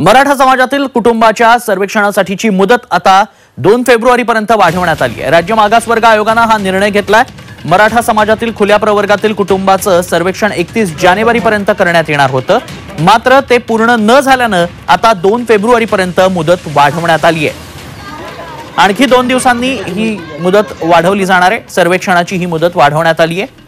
मराठा समाजातील कुटुंबाच्या सर्वेक्षणासाठीची मुदत आता दोन फेब्रुवारीपर्यंत वाढवण्यात आली आहे. राज्य मागासवर्ग आयोगानं हा निर्णय घेतलाय. मराठा समाजातील खुल्या प्रवर्गातील कुटुंबाचं सर्वेक्षण एकतीस जानेवारीपर्यंत करण्यात येणार होतं. मात्र ते पूर्ण न झाल्यानं आता दोन फेब्रुवारीपर्यंत मुदत वाढवण्यात आली आहे. आणखी दोन दिवसांनी ही मुदत वाढवली जाणार आहे. सर्वेक्षणाची ही मुदत वाढवण्यात आली आहे.